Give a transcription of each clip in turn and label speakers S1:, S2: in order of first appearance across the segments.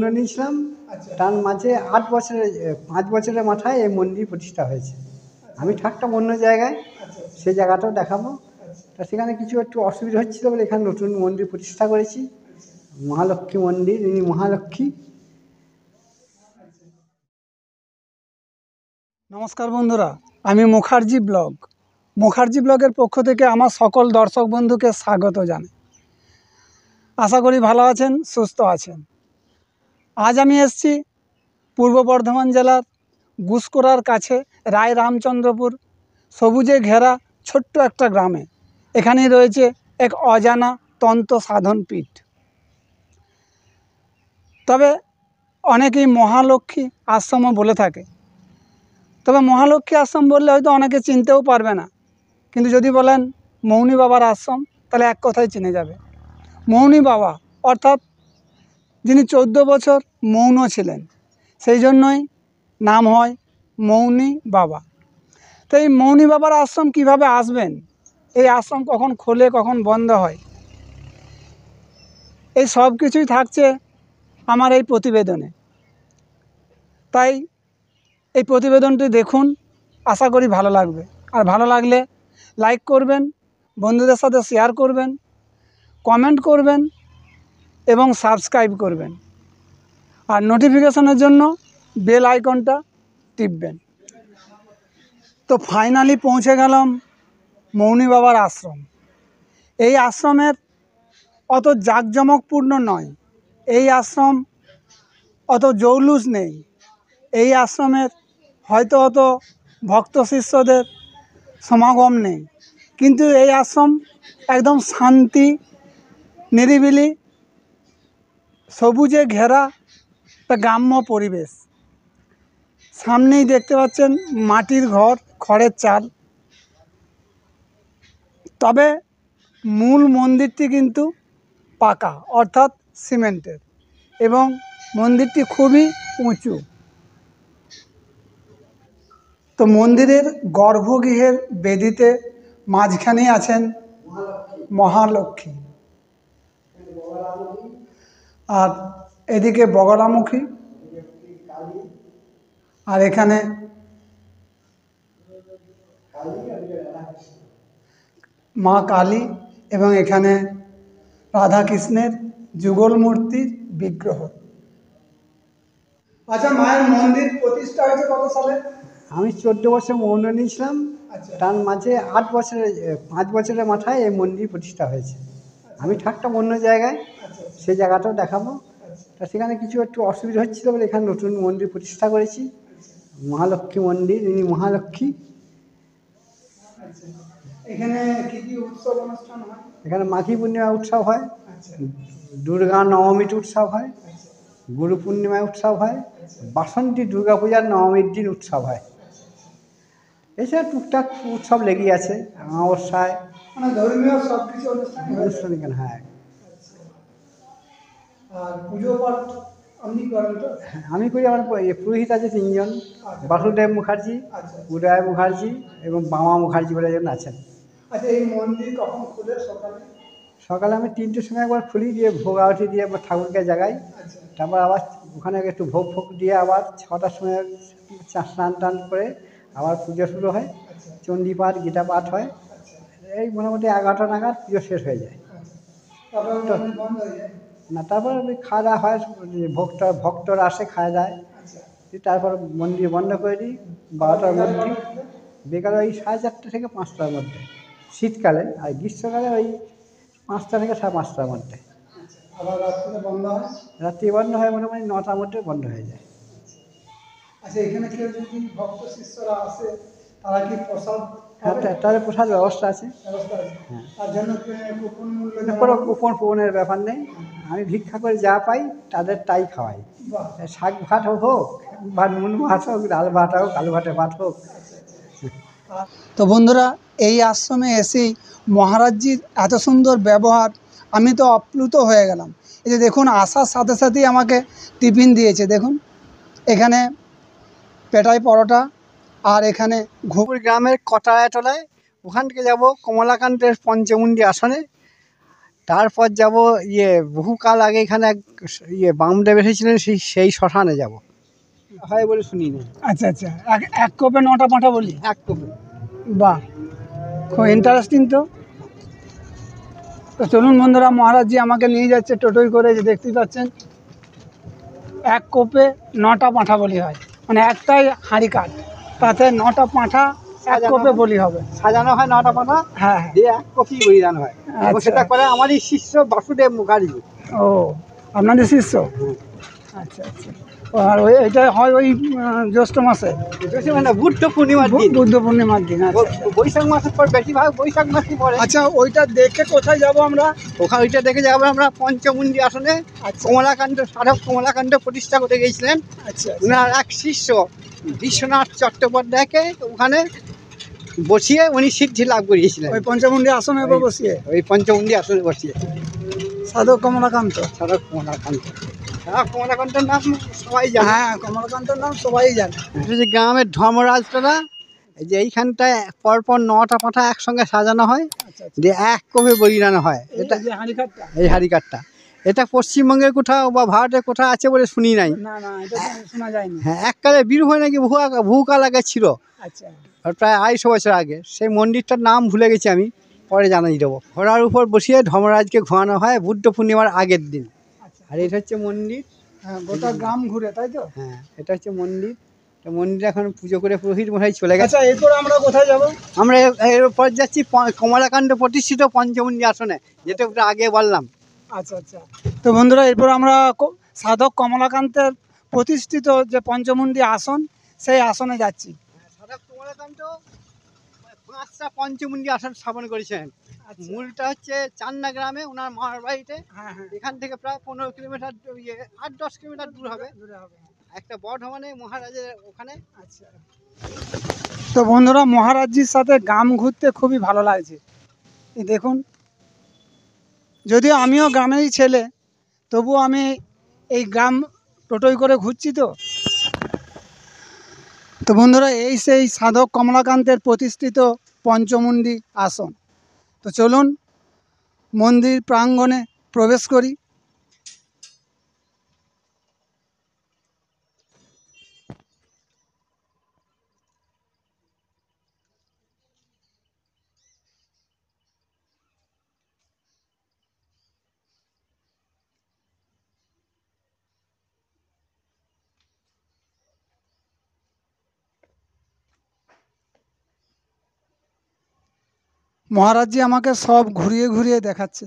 S1: মৌন নিয়েছিলাম।
S2: আচ্ছা।
S1: তার মাঝে আট বছরের পাঁচ বছরের মাথায় এই মন্দির প্রতিষ্ঠা হয়েছে। আমি থাকতাম অন্য জায়গায়
S2: আচ্ছা
S1: সেই জায়গাটাও দেখাবো।
S2: আচ্ছা।
S1: তা সেখানে কিছু একটু অসুবিধা হচ্ছিল বলে এখানে নতুন মন্দির প্রতিষ্ঠা করেছি। মহালক্ষ্মী মন্দির ইনি মহালক্ষ্মী।
S2: নমস্কার বন্ধুরা আমি মুখার্জি ব্লগ। মুখার্জি ব্লগের পক্ষ থেকে আমার সকল দর্শক বন্ধুকে স্বাগত জানাই। আশা করি ভালো আছেন সুস্থ আছেন। আজ আমি এসছি পূর্ব বর্ধমান জেলার গুসকোড়ার কাছে রায় রামচন্দ্রপুর সবুজে ঘেরা ছোট্ট একটা গ্রামে। এখানেই রয়েছে এক অজানা তন্ত্র সাধন পীঠ। তবে অনেকেই মহালক্ষ্মী আশ্রমও বলে থাকে। তবে মহালক্ষ্মী আশ্রম বললে হয়তো অনেকে চিনতেও পারবে না। কিন্তু যদি বলেন মৌনী বাবার আশ্রম, তাহলে এক কথায় চিনে যাবে। মৌনী বাবা, অর্থাৎ যিনি চোদ্দ বছর মৌন ছিলেন। সেই জন্যই নাম হয় মৌনী বাবা। তো এই মৌনী বাবার আশ্রম কীভাবে আসবেন? এই আশ্রম কখন খোলে, কখন বন্ধ হয়? এই সব কিছুই থাকছে আমার এই প্রতিবেদনে। তাই এই প্রতিবেদনটি দেখুন, আশা করি ভালো লাগবে। আর ভালো লাগলে লাইক করবেন, বন্ধুদের সাথে শেয়ার করবেন, কমেন্ট করবেন এবং সাবস্ক্রাইব করবেন। আর নোটিফিকেশনের জন্য বেল আইকনটা টিপবেন। তো ফাইনালি পৌঁছে গেলাম মৌনী বাবার আশ্রম। এই আশ্রমের অত জাঁকজমকপূর্ণ নয়। এই আশ্রম অত জৌলুস নেই। এই আশ্রমের হয়তো অত ভক্ত শিষ্যদের সমাগম নেই। কিন্তু এই আশ্রম একদম শান্তি, নিরিবিলি সবুজে ঘেরা একটা গ্রাম্য পরিবেশ। সামনেই দেখতে পাচ্ছেন মাটির ঘর, খড়ের চাল। তবে মূল মন্দিরটি কিন্তু পাকা, অর্থাৎ সিমেন্টের, এবং মন্দিরটি খুবই উঁচু। তো মন্দিরের গর্ভগৃহের বেদিতে মাঝখানে আছেন মহালক্ষ্মী। আর এদিকে বগরামুখী আর এখানে মা কালী এবং এখানে রাধাকৃষ্ণের যুগল মূর্তির বিগ্রহ। আচ্ছা মায়ের মন্দির প্রতিষ্ঠা হয়েছে কত সালে?
S1: আমি চোদ্দ বছর মৌন নিয়েছিলাম।
S2: আচ্ছা।
S1: তার মাঝে আট বছরের এ, পাঁচ বছরের মাথায় এই মন্দির প্রতিষ্ঠা হয়েছে। আমি থাকতাম অন্য জায়গায় সেই জায়গাটাও দেখাবো। তা সেখানে কিছু একটু অসুবিধা হচ্ছিল বলে এখানে নতুন মন্দির প্রতিষ্ঠা করেছি। মহালক্ষ্মী মন্দির ইনি মহালক্ষ্মী।
S2: এখানে কি কি উৎসব অনুষ্ঠান
S1: এখানে মাঘী পূর্ণিমা উৎসব হয় দুর্গা নবমীর উৎসব হয় গুরু পূর্ণিমায় উৎসব হয় বাসন্তী দুর্গা পূজার নবমীর দিন উৎসব হয়। এছাড়া টুকটাক উৎসব লেগেই আছে অমাবস্যায়
S2: মানে ধর্মীয় সব কিছু অনুষ্ঠান
S1: এখানে হ্যাঁ।
S2: আর পুজো পাঠ আপনি করেন তো?
S1: হ্যাঁ, আমি করি আমার পুরোহিত আছে তিনজন বাসুদেব মুখার্জি
S2: আচ্ছা।
S1: উদয় মুখার্জি এবং বামা মুখার্জি বলে একজন আছেন।
S2: আচ্ছা এই মন্দির কখন খুলে সকালে?
S1: সকালে আমি তিনটের সময় একবার খুলি দিয়ে ভোগ আরতি দিয়ে ঠাকুরকে জাগাই।
S2: আচ্ছা।
S1: তারপর আবার ওখানে একটু ভোগ ফোগ দিয়ে আবার ছটার সময় স্নান টান করে আবার পুজো শুরু হয় চণ্ডী পাঠ গীতা পাঠ হয় এই মোটামুটি এগারোটা নাগাদ পুজো শেষ হয়ে যায়। না তারপর ওই খাওয়া দাওয়া হয় ভক্ত ভক্তরা আসে খাওয়া যায় তারপর মন্দির বন্ধ করে দিই বারোটার মধ্যে। বেকার ওই সাড়ে চারটে থেকে পাঁচটার মধ্যে। শীতকালে আর গ্রীষ্মকালে ওই পাঁচটা থেকে সাড়ে পাঁচটার মধ্যে।
S2: আচ্ছা রাত্রে বন্ধ হয়?
S1: রাত্রি বন্ধ হয় মোটামুটি নটার মধ্যে বন্ধ হয়ে যায়।
S2: আচ্ছা এখানে কেউ যদি ভক্ত শিষ্যরা আসে তারা কি প্রসাদ
S1: হ্যাঁ তাদের প্রসাদ ব্যবস্থা আছে। হ্যাঁ।
S2: তার জন্য
S1: কোনো কুপন ফুপনের ব্যাপার নেই। আমি ভিক্ষা করে যা পাই তাদের তাই খাওয়াই। শাক ভাত হোক বা নুন ভাত হোক ডাল ভাত হোক আলু ভাতে ভাত হোক।
S2: তো বন্ধুরা এই আশ্রমে এসেই মহারাজজির এত সুন্দর ব্যবহার আমি তো আপ্লুত হয়ে গেলাম। এই যে দেখুন আসার সাথে সাথেই আমাকে টিফিন দিয়েছে দেখুন। এখানে পেটাই পরোটা আর এখানে ঘুগ
S1: ঘুপুর গ্রামের কটায়াতলায় ওখান থেকে যাব কমলাকান্তের পঞ্চমুণ্ডী আসনে। তারপর যাব ইয়ে বহুকাল আগে এখানে এক ইয়ে বামদেব এসেছিলেন সেই সেই শ্মশানে যাব। হয় বলে শুনি না
S2: আচ্ছা আচ্ছা। এক এক কোপে নটা পাঁঠা বলি?
S1: এক কপি।
S2: বাহ খুব ইন্টারেস্টিং তো। তো চলুন বন্ধুরা মহারাজজি আমাকে নিয়ে যাচ্ছে টোটোই করে যে দেখতেই পাচ্ছেন। এক কোপে নটা পাঁঠা বলি হয়। মানে একটাই হাঁড়ি কাঠ। তাতে নটা পাঁঠা এক কোপে বলি হবে।
S1: সাজানো হয় নটা পাঁঠা
S2: হ্যাঁ হ্যাঁ।
S1: দিয়ে এক কপি বলিদান হয়। এবং। সেটা করে আমারই শিষ্য বাসুদেব মুখার্জি।
S2: ও আপনাদের শিষ্য? আচ্ছা আচ্ছা। আর ওই এটা হয় ওই জ্যৈষ্ঠ মাসে।
S1: বুদ্ধ পূর্ণিমার দিন।
S2: বুদ্ধ পূর্ণিমার দিন আচ্ছা।
S1: বৈশাখ মাসের পর বেশিরভাগ বৈশাখ মাসই পরে
S2: আচ্ছা ওইটা দেখে কোথায় যাব আমরা?
S1: ওখানে ওইটা দেখে যাব আমরা পঞ্চমুন্ডি আসনে।
S2: আচ্ছা।
S1: কমলাকান্ত সাধক কমলাকান্ত প্রতিষ্ঠা করে গিয়েছিলেন।
S2: আচ্ছা
S1: উনার এক শিষ্য বিশ্বনাথ চট্টোপাধ্যায়কে ওখানে বসিয়ে উনি সিদ্ধি লাভ করিয়েছিলেন।
S2: ওই পঞ্চমুণ্ডী আসনে বসিয়ে?
S1: ওই পঞ্চমুন্ডি আসনে বসিয়ে।
S2: সাধক কমলাকান্ত।
S1: সাধক কমলাকান্ত। কমলাকান্তের নাম সবাই জানে।
S2: হ্যাঁ কমলাকান্তর নাম সবাই জানে।
S1: যে গ্রামের ধর্মরাজটা যে এইখানটায় পরপর নটা পাঠা একসঙ্গে সাজানো হয়
S2: আচ্ছা আচ্ছা।
S1: এক কমে বলিদানো হয়।
S2: এটা যে
S1: এই হারিকাটটা এটা পশ্চিমবঙ্গের কোথাও বা ভারতের কোথাও আছে বলে শুনি নাই। হ্যাঁ এককালে বীরভূমে নাকি বহু আগ- আগে ছিল।
S2: আচ্ছা।
S1: প্রায় আড়াইশো বছর আগে। সেই মন্দিরটার নাম ভুলে গেছি আমি পরে জানাই দেবো। ঘোড়ার উপর বসিয়ে ধর্মরাজকে ঘোরানো হয় বুদ্ধ পূর্ণিমার আগের দিন। আর এটা হচ্ছে মন্দির।
S2: হ্যাঁ গোটা গ্রাম ঘুরে তাই তো?
S1: হ্যাঁ এটা হচ্ছে মন্দির। তো মন্দিরে এখন পুজো করে পুরোহিত মশাই চলে গেছে।
S2: আচ্ছা এরপর আমরা কোথায় যাব?
S1: আমরা এরপর যাচ্ছি কমলাকান্ত প্রতিষ্ঠিত পঞ্চমুন্ডি আসনে যেটা আগে বললাম।
S2: আচ্ছা আচ্ছা। তো বন্ধুরা এরপর আমরা সাধক কমলাকান্তের প্রতিষ্ঠিত যে পঞ্চমুণ্ডী আসন সেই আসনে যাচ্ছি।
S1: সাধক কমলাকান্ত পাঁচটা পঞ্চমুন্ডি আসন স্থাপন করেছেন। মূলটা হচ্ছে চান্না গ্রামে ওনার মামার বাড়িতে
S2: হ্যাঁ হ্যাঁ।
S1: এখান থেকে প্রায় পনেরো কিলোমিটার ইয়ে আট দশ কিলোমিটার দূর হবে।
S2: দূরে হবে
S1: একটা বর্ধমানে মহারাজের ওখানে।
S2: আচ্ছা। তো বন্ধুরা মহারাজজির সাথে গ্রাম ঘুরতে খুবই ভালো লাগছে। দেখুন যদিও আমিও গ্রামেরই ছেলে তবুও আমি এই গ্রাম টোটোই করে ঘুরছি তো। তো বন্ধুরা এই সেই সাধক কমলাকান্তের প্রতিষ্ঠিত পঞ্চমুণ্ডি আসন। তো চলুন মন্দির প্রাঙ্গণে প্রবেশ করি। মহারাজজি আমাকে সব ঘুরিয়ে ঘুরিয়ে দেখাচ্ছে।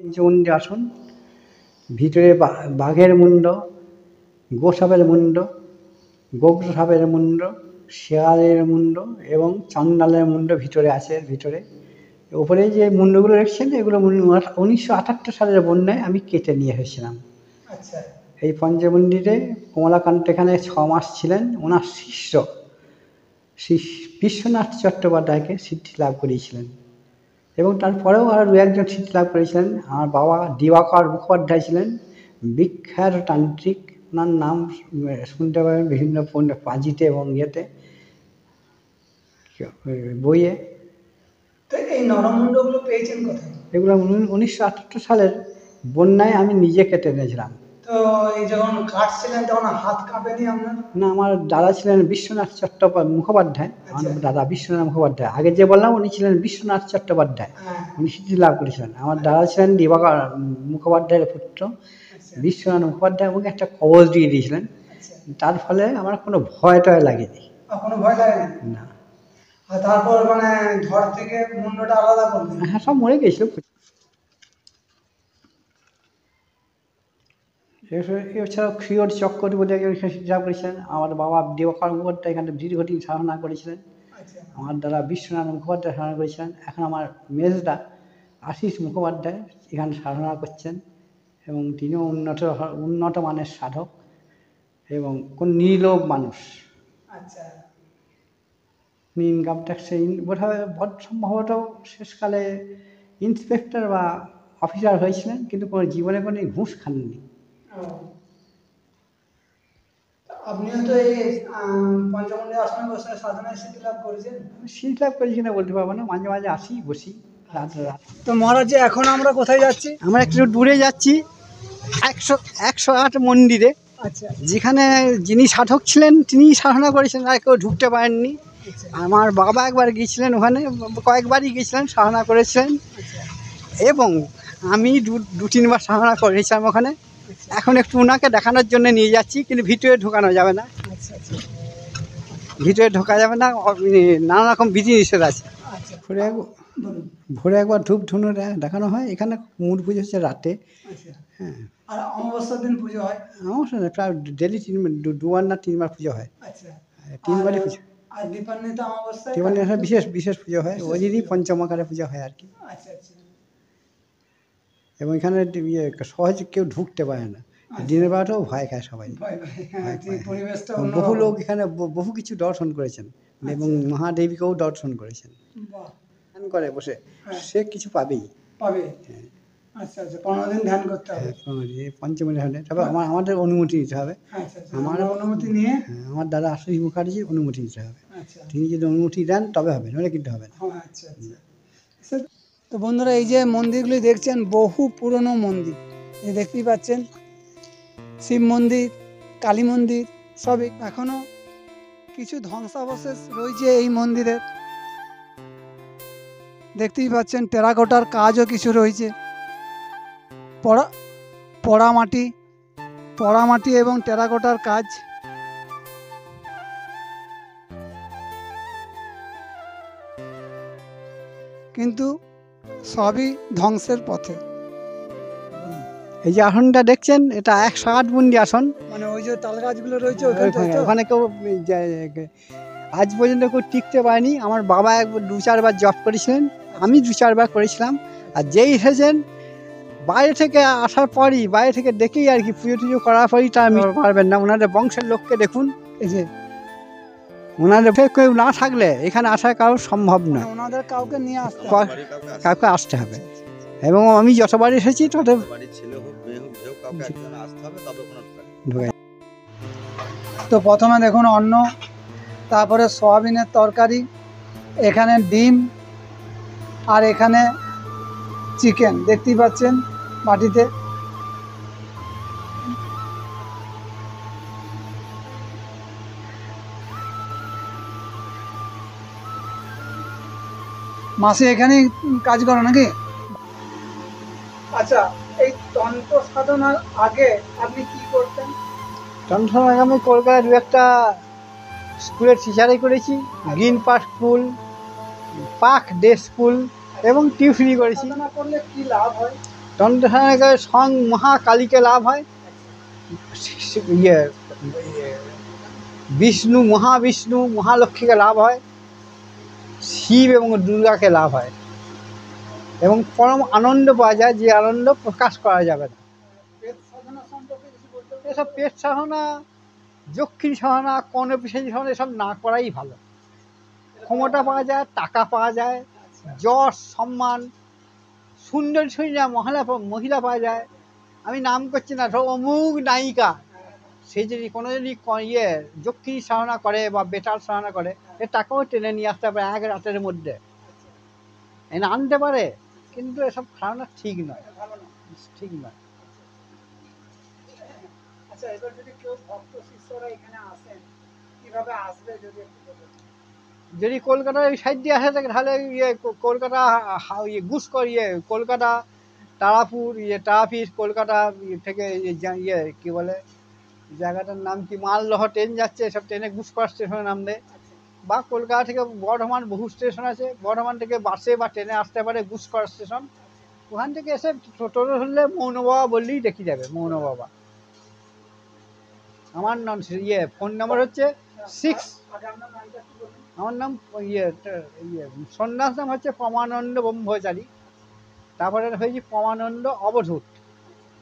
S1: পঞ্চমুন্ডি আসন ভিতরে বাঘের মুন্ড গোসাপের মুন্ড গোগ্র সাপের মুন্ড শেয়ালের মুন্ড এবং চন্ডালের মুন্ড ভিতরে আছে ভিতরে। ওপরে যে মুন্ডগুলো দেখছেন এগুলো উনিশশো আটাত্তর সালের বন্যায় আমি কেটে নিয়ে এসেছিলাম।
S2: আচ্ছা।
S1: এই পঞ্চমন্দিরে কমলাকান্ত এখানে ছ মাস ছিলেন ওনার শিষ্য। শিষ- বিশ্বনাথ চট্টোপাধ্যায়কে সিদ্ধি লাভ করিয়েছিলেন। এবং তারপরেও আর দু একজন সিদ্ধি লাভ করেছিলেন। আমার বাবা দিবাকর মুখোপাধ্যায় ছিলেন বিখ্যাত তান্ত্রিক। ওনার নাম শুনতে পাবেন বিভিন্ন পণ্য পাঁজিতে এবং ইয়েতে বইয়ে।
S2: এই নরমুণ্ডগুলো পেয়েছেন কোথায়?
S1: এগুলো উনিশশো আটাত্তর সালের বন্যায় আমি নিজে কেটে এনেছিলাম
S2: তো এই যখন কাটছিলেন তখন হাত কাঁপেনি আপনার?
S1: না আমার দাদা ছিলেন বিশ্বনাথ চট্টোপাধ্যায় মুখোপাধ্যায়। আমার
S2: আচ্ছা।
S1: দাদা বিশ্বনাথ মুখোপাধ্যায়। আগে যে বললাম উনি ছিলেন বিশ্বনাথ চট্টোপাধ্যায়।
S2: হ্যাঁ।
S1: উনি সিদ্ধি লাভ করেছিলেন। আমার দাদা ছিলেন দিবাকর মুখোপাধ্যায়ের পুত্র।
S2: আচ্ছা।
S1: বিশ্বনাথ মুখোপাধ্যায় আমাকে একটা কবচ দিয়ে দিয়েছিলেন।
S2: আচ্ছা।
S1: তার ফলে আমার কোনো ভয় টয় লাগেনি।
S2: কোনো ভয় লাগে না
S1: না।
S2: আর তারপর মানে ঘর থেকে মুন্ডটা আলাদা করলেন?
S1: হ্যাঁ সব মরে গেছিল। এছাড়াও ক্ষীয়র চক্কর বলে একজন লাভ করেছিলেন। আমার বাবা দিবাকর মুখোপাধ্যায় এখানে দীর্ঘদিন সাধনা করেছিলেন।
S2: আচ্ছা।
S1: আমার দ্বারা বিশ্বনাথ মুখোপাধ্যায় সাধনা করেছিলেন। এখন আমার মেজদা আশিস মুখোপাধ্যায় এখানে সাধনা করছেন এবং তিনিও উন্নত উন্নত মানের সাধক এবং কোন নীলোভ মানুষ।
S2: আচ্ছা।
S1: ইনকাম ট্যাক্সে বোধহয় সম্ভবত শেষকালে ইন্সপেক্টর বা অফিসার হয়েছিলেন কিন্তু কোনো জীবনে কোনো ঘুষ খাননি।
S2: আপনিও তো এই পঞ্চমন্ডি আসনে বসে সাধনায় সিদ্ধি লাভ করেছেন?
S1: সিট লাভ করেছি কিনা বলতে পারব না মাঝে মাঝে আসি বসি
S2: তো মহারাজ এখন আমরা কোথায় যাচ্ছি?
S1: আমরা একটু দূরে যাচ্ছি একশো একশো আট মন্দিরে।
S2: আচ্ছা।
S1: যেখানে যিনি সাধক ছিলেন তিনি সাধনা করেছেন আর কেউ ঢুকতে পারেননি।
S2: আচ্ছা।
S1: আমার বাবা একবার গিয়েছিলেন ওখানে কয়েকবারই গিয়েছিলেন সাধনা করেছিলেন।
S2: আচ্ছা।
S1: এবং আমি দু দু তিনবার সাধনা করেছিলাম ওখানে। এখন একটু ওনাকে দেখানোর জন্য নিয়ে যাচ্ছি কিন্তু ভিতরে ঢোকানো যাবে না।
S2: আচ্ছা আচ্ছা।
S1: ভিতরে ঢোকা যাবে না অ- নানা রকম বিধি নিষেধ আছে।
S2: আচ্ছা।
S1: ভোরে ভোরে একবার ধূপ ধুনো দেখানো হয় এখানে মূল পুজো হচ্ছে রাতে।
S2: আচ্ছা।
S1: হ্যাঁ।
S2: অমাবস্যার দিন পুজো হয়?
S1: সাথে প্রায় ডেলি তিন দু- দুবার না তিনবার পুজো হয়।
S2: আচ্ছা।
S1: তিনবারই পুজো।
S2: আর দীপান্বিত অমাবস্যায়?
S1: তিনবার বিশেষ বিশেষ পুজো হয় ওই দিনই পঞ্চমাকারে পুজো হয় আর কি।
S2: আচ্ছা আচ্ছা।
S1: এবং এখানে ইয়ে সহজে কেউ ঢুকতে পারে না। দিনের বেলাটাও ভয় খায় সবাই।
S2: হ্যাঁ অন্য
S1: বহু লোক এখানে বহু কিছু দর্শন করেছেন। এবং মহাদেবীকেও দর্শন করেছেন। ধ্যান করে বসে।
S2: হ্যাঁ।
S1: সে কিছু পাবেই।
S2: পাবে। আচ্ছা আচ্ছা পনেরো দিন ধ্যান করতে হবে।
S1: পঞ্চমী হলে তবে আমার আমাদের অনুমতি নিতে হবে।
S2: আচ্ছা আচ্ছা
S1: আমার-
S2: অনুমতি নিয়ে
S1: হ্যাঁ, আমার দাদা আশিস মুখার্জির অনুমতি নিতে হবে।
S2: আচ্ছা।
S1: তিনি যদি অনুমতি দেন তবে হবে নইলে কিন্তু হবে না।
S2: হ্যাঁ আচ্ছা আচ্ছা। তো বন্ধুরা, এই যে মন্দিরগুলি দেখছেন, বহু পুরনো মন্দির। এই দেখতেই পাচ্ছেন, শিব মন্দির, কালী মন্দির, সবই এখনও কিছু ধ্বংসাবশেষ রয়েছে এই মন্দিরের দেখতেই পাচ্ছেন, টেরাকোটার কাজও কিছু রয়েছে। পড়া পড়া মাটি পড়া মাটি এবং টেরাকোটার কাজ। কিন্তু সবই ধ্বংসের পথে।
S1: এই যে আসনটা দেখছেন এটা একশো আট বুন্দি আসন।
S2: মানে ওই যে তাল গাছগুলো রয়েছে
S1: ওখানে কেউ আজ পর্যন্ত কেউ টিকতে পারেনি। আমার বাবা একবার দু চারবার জব করেছিলেন আমি দু চারবার করেছিলাম। আর যেই এসেছেন বাইরে থেকে আসার পরই বাইরে থেকে দেখেই আর কি পুজো টুজো করার পরই তার পারবেন না। ওনাদের বংশের লোককে দেখুন।
S2: এই যে
S1: ওনাদের কেউ না থাকলে এখানে আসা কারও সম্ভব নয়
S2: ওনাদের কাউকে নিয়ে আসতে
S1: কাউকে আসতে হবে। এবং আমি যতবার এসেছি তত
S2: তো প্রথমে দেখুন অন্ন তারপরে সয়াবিনের তরকারি এখানে ডিম আর এখানে চিকেন। দেখতেই পাচ্ছেন বাটিতে মাসে এখানে কাজ করো নাকি? আচ্ছা এই তন্ত্র সাধনার আগে আপনি কি করতেন?
S1: টনটন আগামী কলকাতায় দু একটা স্কুলের টিচারই করেছি Green Park school Park Day school এবং টিউশনি করেছি।
S2: সাধনা কি লাভ হয়?
S1: টনটন সং মহাকালীকে লাভ হয়। ইয়ে ইয়ে, বিষ্ণু মহাবিষ্ণু মহালক্ষ্মীকে লাভ হয়। শিব এবং দুর্গাকে লাভ হয়। এবং পরম আনন্দ পাওয়া যায়, যে আনন্দ প্রকাশ করা যাবে না? এসব পেট সাধনা, যক্ষিণ সাধনা কর্ণপিসাজি সাধনা, এসব না করাই ভালো। ক্ষমতা পাওয়া যায়, টাকা পাওয়া যায়, যশ, সম্মান, সুন্দর সুন্দর মহিলা মহিলা পাওয়া যায়। আমি নাম করছি না অমুক নায়িকা। সে যদি কোনো যদি ইয়ে যক্ষী সাধনা করে বা বেটার সাধনা করে এ তাকেও টেনে নিয়ে আসতে পারে এক রাতের মধ্যে। এনে আনতে পারে কিন্তু এসব সাধনা ঠিক নয়। ঠিক নয়।
S2: আচ্ছা যদি
S1: কলকাতার ওই সাইড দিয়ে আসে তাহলে ইয়ে কলকাতা ইয়ে গুসকর ইয়ে কলকাতা তারাপুর ইয়ে তারাপীঠ কলকাতা ইয়ে থেকে ইয়ে ইয়ে কী বলে? জায়গাটার নাম কি? মালদহ ট্রেন যাচ্ছে, এসব ট্রেনে গুসকর স্টেশনে নামবে বা কলকাতা থেকে বর্ধমান, বহু স্টেশন আছে। বর্ধমান থেকে বাসে বা ট্রেনে আসতে পারে গুসকর স্টেশন। ওখান থেকে এসে টোটো ধরলে মৌন বাবা বললেই দেখি যাবে মৌন বাবা। আমার নাম ইয়ে ফোন নাম্বার হচ্ছে সিক্স। আমার নাম ইয়ে ইয়ে সন্ন্যাস নাম হচ্ছে পমানন্দ ব্রহ্মচারী। তারপরে হয়েছি পমানন্দ অবধূত।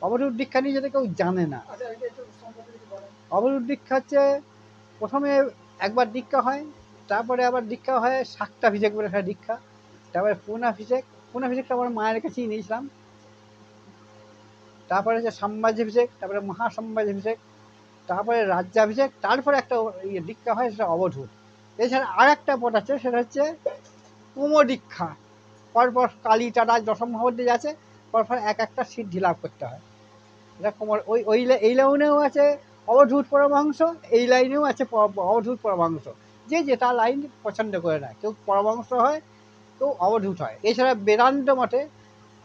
S1: অবধূত দীক্ষা নিয়ে যেটা কেউ জানে না। অবধূত দীক্ষা হচ্ছে প্রথমে একবার দীক্ষা হয়, তারপরে আবার দীক্ষা হয় শাক্তাভিষেক বলে একটা দীক্ষা তারপরে পুনাভিষেক পুনাভিষেকটা আমার মায়ের কাছেই নিয়েছিলাম। তারপরে হচ্ছে সাম্রাজ্যাভিষেক তারপরে মহাসাম্রাজ্যাভিষেক তারপরে রাজ্যাভিষেক তারপরে একটা ইয়ে দীক্ষা হয় সেটা অবধূত। এছাড়া আর একটা পথ আছে, সেটা হচ্ছে কুমদীক্ষা পরপর কালী টাটা দশম ভবন আছে, পরপর এক একটা সিদ্ধি লাভ করতে হয়। এটা কুমোর, ওই ওই এই লাইনেও আছে অবধূত পরমাংশ এই লাইনেও আছে অবধূত পরমাংশ যে যেটা লাইন পছন্দ করে না, কেউ পরমাংশ হয়, কেউ অবধূত হয়। এছাড়া বেদান্ত মতে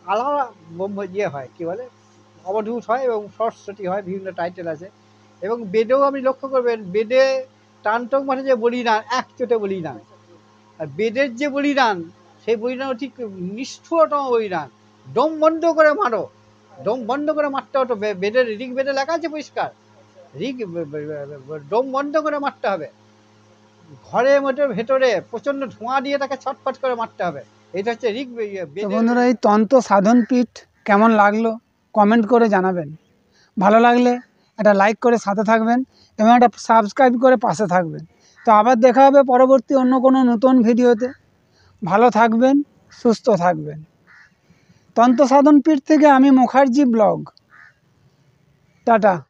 S1: আলাদা ইয়ে হয়, কী বলে? অবধূত হয় এবং সরস্বতী হয়, বিভিন্ন টাইটেল আছে। এবং বেদেও আপনি লক্ষ্য করবেন, বেদে তান্ত্রক মানে যে বলিদান, এক চোটে বলিদান। আর বেদের যে বলিদান, সেই বলিদান ঠিক নিষ্ঠুরতম বলিদান। দম বন্ধ করে মারো। দম বন্ধ করে মারতে হতো বে- বেদের ঋগ বেদে লেখা আছে পরিষ্কার। বে- দম বন্ধ করে মারতে হবে। ঘরের মধ্যে ভেতরে প্রচণ্ড ধোঁয়া দিয়ে তাকে ছটফট করে মারতে হবে। এটা হচ্ছে বে- ইয়ে
S2: বন্ধুরা এই তন্ত্র সাধন পীঠ কেমন লাগল? কমেন্ট করে জানাবেন। ভালো লাগলে একটা লাইক করে সাথে থাকবেন এবং একটা সাবস্ক্রাইব করে পাশে থাকবেন। তো আবার দেখা হবে পরবর্তী অন্য কোনো নতুন ভিডিওতে। ভালো থাকবেন সুস্থ থাকবেন। তন্ত্র সাধন পীঠ থেকে আমি মুখার্জি ব্লগ। টাটা।